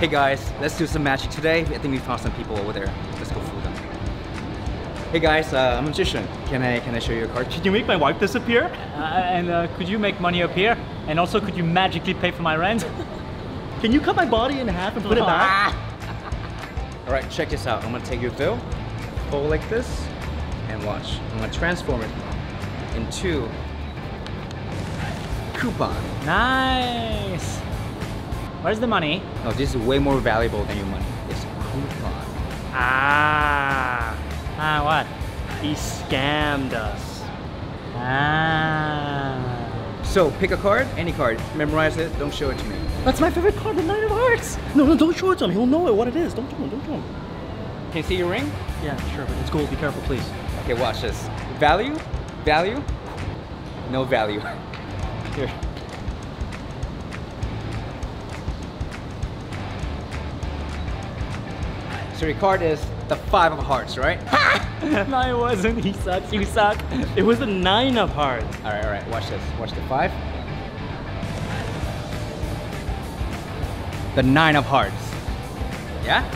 Hey guys, let's do some magic today. I think we found some people over there. Let's go fool them. Hey guys, uh, I'm a magician. Can I can I show you a card? Can you make my wife disappear? Uh, and uh, could you make money appear? And also, could you magically pay for my rent? Can you cut my body in half and put it back? All right, check this out. I'm gonna take your bill, fold like this, and watch. I'm gonna transform it into coupon. Nice. Where's the money? No, this is way more valuable than your money. It's a coupon. Ah. Ah, what? He scammed us. Ah. So pick a card, any card, memorize it, don't show it to me. That's my favorite card, the Nine of Hearts. No, no, don't show it to him. He'll know it, what it is. Don't show him, don't show him. Can you see your ring? Yeah, sure, but it's gold. Be careful, please. Okay, watch this. Value, value, no value. Here. Your card is the five of hearts, right? no, it wasn't. He sucks. You suck. It was the Nine of Hearts. All right, all right, watch this. Watch the five. The nine of hearts. Yeah?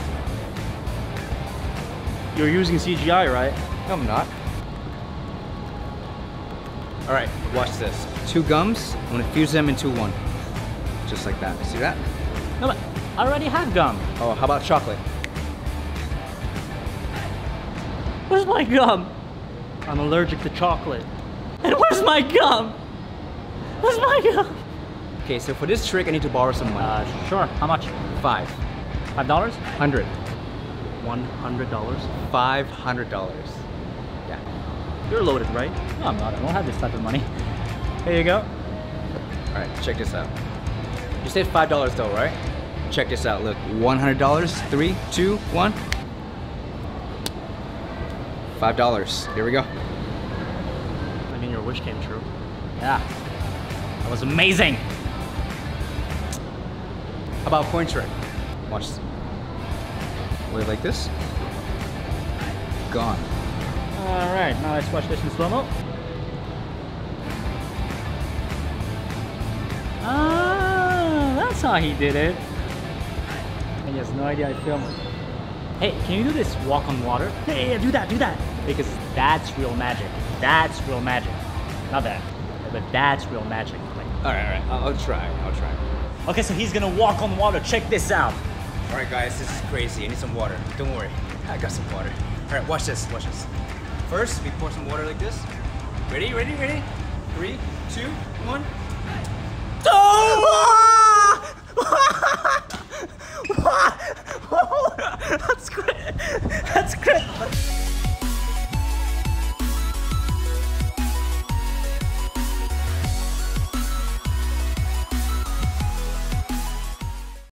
You're using CGI, right? No, I'm not. All right, watch this. Two gums, I'm gonna fuse them into one. Just like that. See that? No, but I already have gum. Oh, how about chocolate? Where's my gum? I'm allergic to chocolate. And where's my gum? Where's my gum? Okay, so for this trick, I need to borrow some money. Uh, sure. How much? Five. Five dollars? Hundred. One hundred dollars. Five hundred dollars. Yeah. You're loaded, right? No, I'm not. I don't have this type of money. Here you go. All right, check this out. You said five dollars though, right? Check this out. Look, one hundred dollars. Three, two, one. Five dollars. Here we go. I mean, your wish came true. Yeah. That was amazing. How about coin trick? Watch. this. Wait like this. Gone. All right. Now let's watch this in slow mo. Ah, that's how he did it. He has no idea I filmed it. Hey, can you do this walk on water? Hey, yeah, do that, do that. Because that's real magic. That's real magic. Not that, but that's real magic. Like, All right, all right. I'll, I'll try. I'll try. okay, so he's gonna walk on water. Check this out. All right, guys, this is crazy. I need some water. Don't worry, I got some water. All right, watch this. Watch this. First, we pour some water like this. Ready? Ready? Ready? Three, two, one.